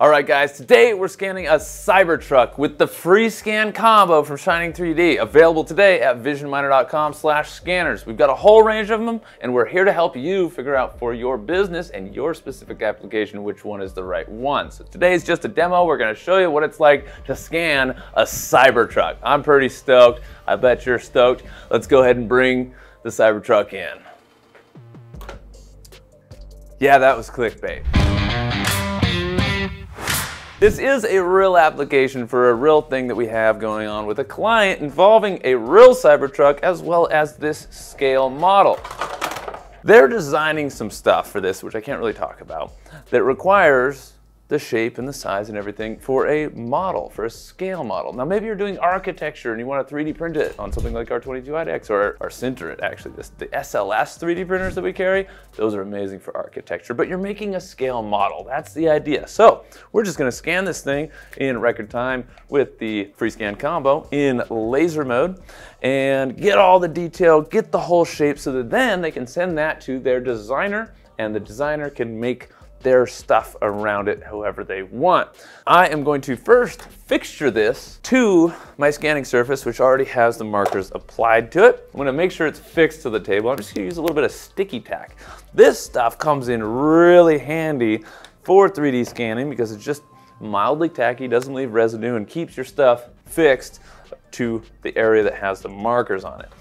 All right, guys, today we're scanning a Cybertruck with the FreeScan Combo from Shining 3D, available today at visionminer.com slash scanners. We've got a whole range of them, and we're here to help you figure out for your business and your specific application which one is the right one. So today is just a demo. We're gonna show you what it's like to scan a Cybertruck. I'm pretty stoked. I bet you're stoked. Let's go ahead and bring the Cybertruck in. Yeah, that was clickbait. This is a real application for a real thing that we have going on with a client involving a real Cybertruck as well as this scale model. They're designing some stuff for this, which I can't really talk about, that requires the shape and the size and everything for a model, for a scale model. Now maybe you're doing architecture and you want to 3D print it on something like our 22IDEX or our Sinterit actually. This, the SLS 3D printers that we carry, those are amazing for architecture, but you're making a scale model. That's the idea. So we're just going to scan this thing in record time with the FreeScan Combo in laser mode and get all the detail, get the whole shape so that then they can send that to their designer and the designer can make their stuff around it however they want. I am going to first fixture this to my scanning surface, which already has the markers applied to it. I'm gonna make sure it's fixed to the table. I'm just gonna use a little bit of sticky tack. This stuff comes in really handy for 3D scanning because it's just mildly tacky, doesn't leave residue, and keeps your stuff fixed to the area that has the markers on it.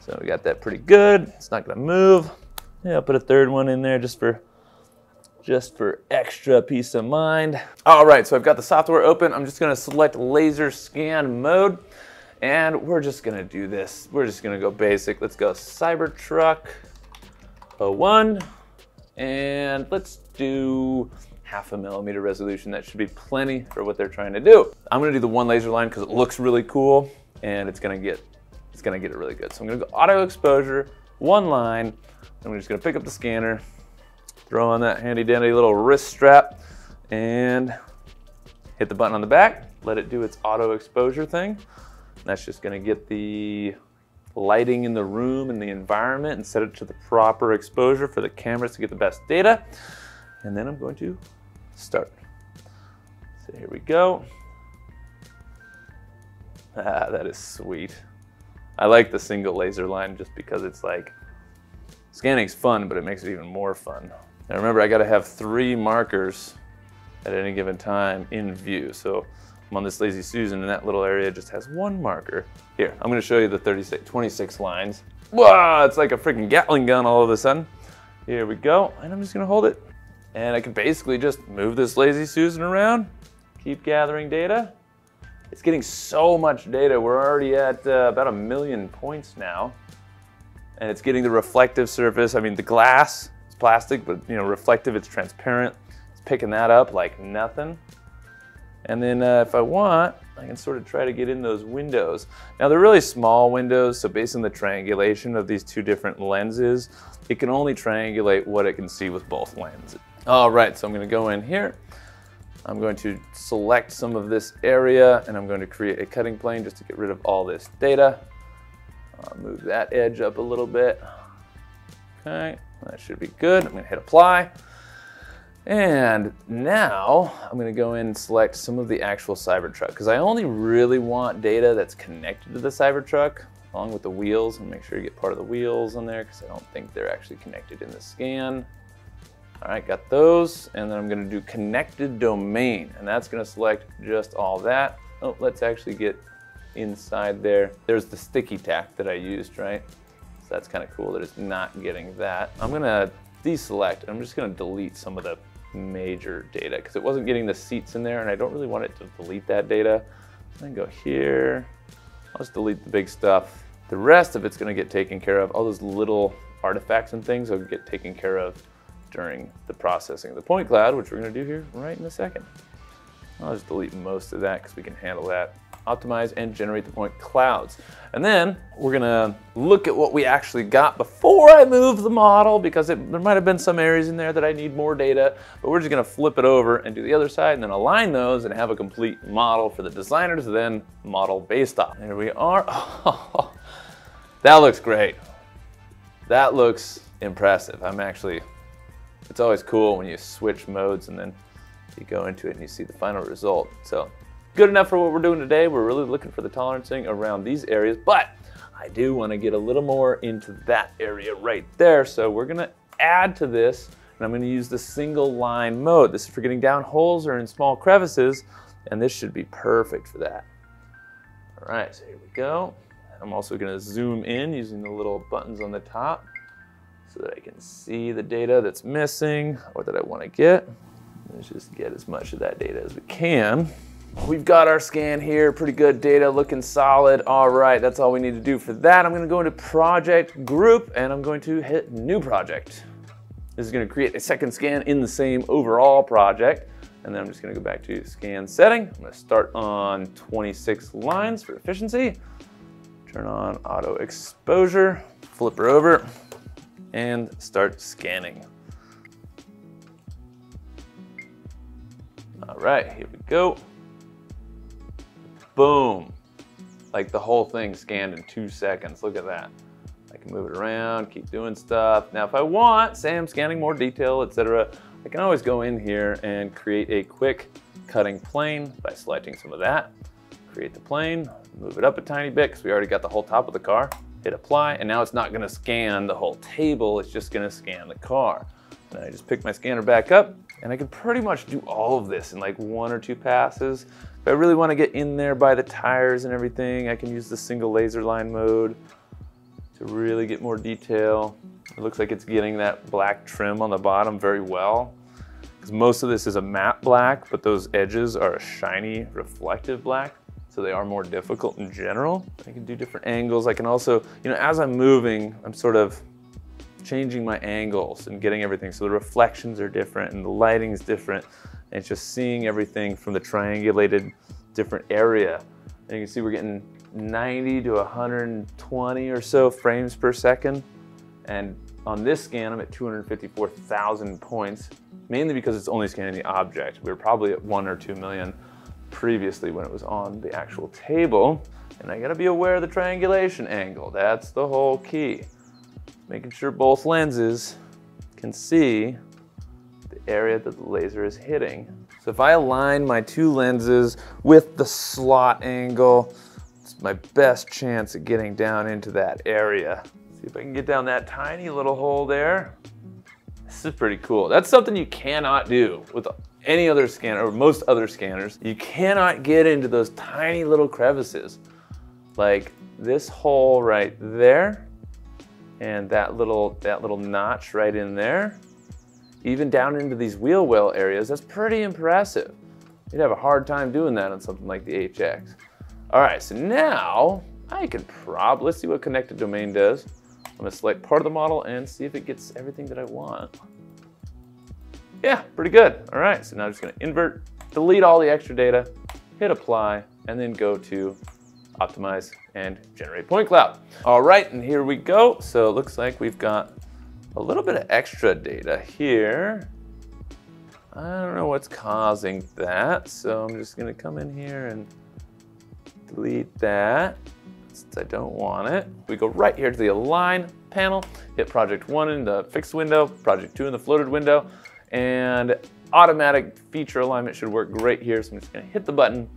So we got that pretty good. It's not gonna move. Yeah, I'll put a third one in there just for just for extra peace of mind. All right, so I've got the software open. I'm just gonna select laser scan mode and we're just gonna do this. We're just gonna go basic. Let's go Cybertruck 01 and let's do half a millimeter resolution. That should be plenty for what they're trying to do. I'm gonna do the one laser line because it looks really cool and it's gonna get it's gonna get it really good. So I'm gonna go auto exposure, one line. I'm just gonna pick up the scanner, throw on that handy dandy little wrist strap and hit the button on the back, let it do its auto exposure thing. That's just gonna get the lighting in the room and the environment and set it to the proper exposure for the cameras to get the best data. And then I'm going to start. So here we go. Ah, that is sweet. I like the single laser line just because it's like, scanning's fun, but it makes it even more fun. Now remember, I gotta have three markers at any given time in view. So I'm on this Lazy Susan and that little area just has one marker. Here, I'm gonna show you the 36, 26 lines. Wow, it's like a freaking Gatling gun all of a sudden. Here we go, and I'm just gonna hold it. And I can basically just move this Lazy Susan around, keep gathering data. It's getting so much data. We're already at uh, about a million points now. And it's getting the reflective surface. I mean, the glass plastic, but you know, reflective, it's transparent. It's picking that up like nothing. And then uh, if I want, I can sort of try to get in those windows. Now they're really small windows, so based on the triangulation of these two different lenses, it can only triangulate what it can see with both lenses. All right, so I'm gonna go in here. I'm going to select some of this area and I'm going to create a cutting plane just to get rid of all this data. I'll move that edge up a little bit. Okay, that should be good. I'm gonna hit apply. And now I'm gonna go in and select some of the actual Cybertruck because I only really want data that's connected to the Cybertruck along with the wheels and make sure you get part of the wheels on there because I don't think they're actually connected in the scan. All right, got those. And then I'm gonna do connected domain and that's gonna select just all that. Oh, let's actually get inside there. There's the sticky tack that I used, right? So that's kind of cool that it's not getting that. I'm gonna deselect, I'm just gonna delete some of the major data because it wasn't getting the seats in there and I don't really want it to delete that data. I'm gonna go here, I'll just delete the big stuff. The rest of it's gonna get taken care of. All those little artifacts and things will get taken care of during the processing of the point cloud, which we're gonna do here right in a second. I'll just delete most of that because we can handle that optimize, and generate the point clouds. And then we're gonna look at what we actually got before I move the model because it, there might have been some areas in there that I need more data, but we're just gonna flip it over and do the other side and then align those and have a complete model for the designer to then model based off. There we are. That looks great. That looks impressive. I'm actually, it's always cool when you switch modes and then you go into it and you see the final result. So good enough for what we're doing today. We're really looking for the tolerancing around these areas, but I do want to get a little more into that area right there. So we're going to add to this and I'm going to use the single line mode. This is for getting down holes or in small crevices and this should be perfect for that. All right, so here we go. I'm also going to zoom in using the little buttons on the top so that I can see the data that's missing or that I want to get. Let's just get as much of that data as we can. We've got our scan here, pretty good data, looking solid. All right, that's all we need to do for that. I'm gonna go into project group and I'm going to hit new project. This is gonna create a second scan in the same overall project. And then I'm just gonna go back to scan setting. I'm gonna start on 26 lines for efficiency. Turn on auto exposure, flip her over, and start scanning. All right, here we go. Boom. Like the whole thing scanned in two seconds. Look at that. I can move it around, keep doing stuff. Now, if I want, say I'm scanning more detail, etc., I can always go in here and create a quick cutting plane by selecting some of that. Create the plane, move it up a tiny bit because we already got the whole top of the car. Hit apply, and now it's not gonna scan the whole table, it's just gonna scan the car. And I just pick my scanner back up, and I can pretty much do all of this in like one or two passes. If I really wanna get in there by the tires and everything, I can use the single laser line mode to really get more detail. It looks like it's getting that black trim on the bottom very well. Because most of this is a matte black, but those edges are a shiny reflective black. So they are more difficult in general. I can do different angles. I can also, you know, as I'm moving, I'm sort of changing my angles and getting everything. So the reflections are different and the lighting is different. And it's just seeing everything from the triangulated different area. And you can see we're getting 90 to 120 or so frames per second. And on this scan, I'm at 254,000 points, mainly because it's only scanning the object. We were probably at one or two million previously when it was on the actual table. And I gotta be aware of the triangulation angle. That's the whole key. Making sure both lenses can see the area that the laser is hitting. So if I align my two lenses with the slot angle, it's my best chance at getting down into that area. See if I can get down that tiny little hole there. This is pretty cool. That's something you cannot do with any other scanner or most other scanners. You cannot get into those tiny little crevices. Like this hole right there and that little, that little notch right in there. Even down into these wheel well areas, that's pretty impressive. You'd have a hard time doing that on something like the HX. All right, so now I can probably, let's see what connected domain does. I'm gonna select part of the model and see if it gets everything that I want. Yeah, pretty good. All right, so now I'm just gonna invert, delete all the extra data, hit apply, and then go to optimize and generate point cloud. All right, and here we go. So it looks like we've got a little bit of extra data here. I don't know what's causing that, so I'm just gonna come in here and delete that since I don't want it. We go right here to the align panel, hit project one in the fixed window, project two in the floated window, and automatic feature alignment should work great here. So I'm just gonna hit the button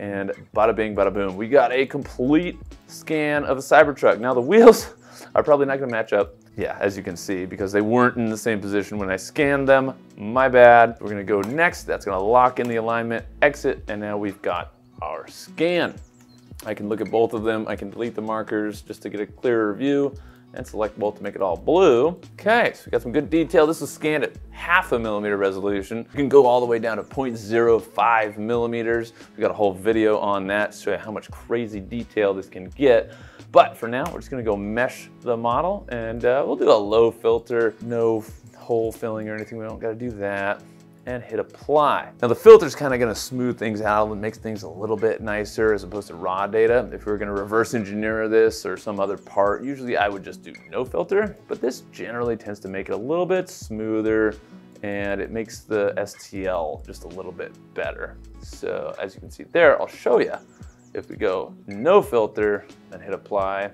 and bada bing, bada boom. We got a complete scan of the Cybertruck. Now the wheels are probably not gonna match up. Yeah, as you can see, because they weren't in the same position when I scanned them. My bad. We're gonna go next. That's gonna lock in the alignment, exit, and now we've got our scan. I can look at both of them. I can delete the markers just to get a clearer view and select both to make it all blue. Okay, so we got some good detail. This is scanned at half a millimeter resolution. You can go all the way down to 0.05 millimeters. We got a whole video on that to show you how much crazy detail this can get. But for now, we're just gonna go mesh the model and uh, we'll do a low filter, no hole filling or anything. We don't gotta do that and hit apply. Now the filter is kind of gonna smooth things out and makes things a little bit nicer as opposed to raw data. If we were gonna reverse engineer this or some other part, usually I would just do no filter, but this generally tends to make it a little bit smoother and it makes the STL just a little bit better. So as you can see there, I'll show you. If we go no filter and hit apply,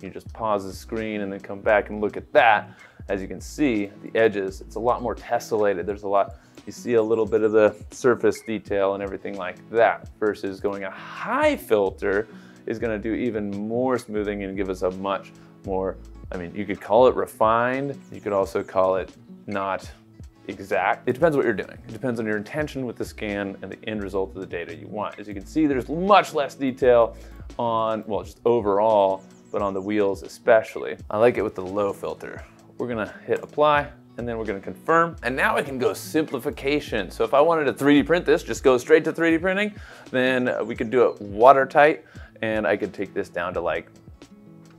you just pause the screen and then come back and look at that as you can see, the edges, it's a lot more tessellated. There's a lot you see a little bit of the surface detail and everything like that versus going a high filter is gonna do even more smoothing and give us a much more, I mean, you could call it refined. You could also call it not exact. It depends what you're doing. It depends on your intention with the scan and the end result of the data you want. As you can see, there's much less detail on, well, just overall, but on the wheels especially. I like it with the low filter. We're gonna hit apply, and then we're gonna confirm. And now I can go simplification. So if I wanted to 3D print this, just go straight to 3D printing, then we could do it watertight, and I could take this down to like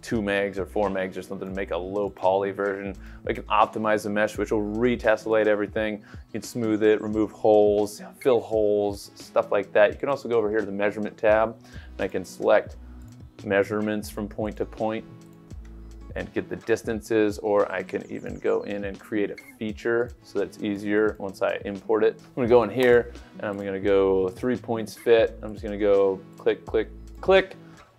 two megs or four megs or something to make a low poly version. I can optimize the mesh, which will retessellate everything. You can smooth it, remove holes, fill holes, stuff like that. You can also go over here to the measurement tab and I can select measurements from point to point and get the distances, or I can even go in and create a feature so that's easier once I import it. I'm gonna go in here and I'm gonna go three points fit. I'm just gonna go click, click, click,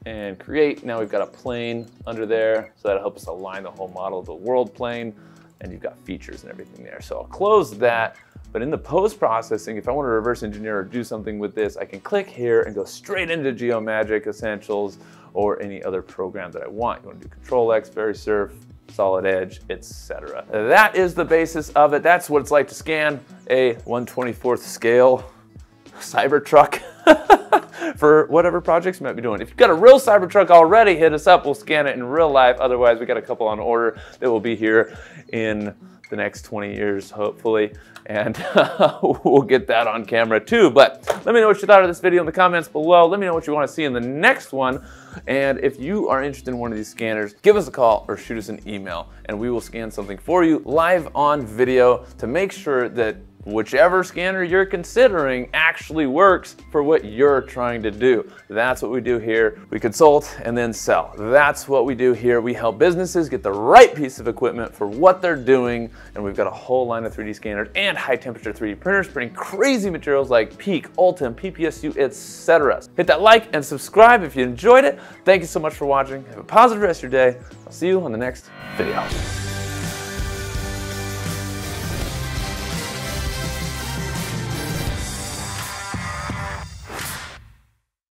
and create. Now we've got a plane under there, so that'll help us align the whole model to the world plane, and you've got features and everything there. So I'll close that, but in the post-processing, if I want to reverse engineer or do something with this, I can click here and go straight into Geomagic Essentials or any other program that I want. You want to do Control X, VeriSurf, Solid Edge, etc. That is the basis of it. That's what it's like to scan a 124th scale Cybertruck. for whatever projects you might be doing. If you've got a real Cybertruck already, hit us up. We'll scan it in real life. Otherwise, we got a couple on order that will be here in the next 20 years, hopefully. And uh, we'll get that on camera too. But let me know what you thought of this video in the comments below. Let me know what you want to see in the next one. And if you are interested in one of these scanners, give us a call or shoot us an email and we will scan something for you live on video to make sure that whichever scanner you're considering actually works for what you're trying to do. That's what we do here. We consult and then sell. That's what we do here. We help businesses get the right piece of equipment for what they're doing. And we've got a whole line of 3D scanners and high temperature 3D printers printing crazy materials like PEEK, ULTEM, PPSU, etc. Hit that like and subscribe if you enjoyed it. Thank you so much for watching. Have a positive rest of your day. I'll see you on the next video.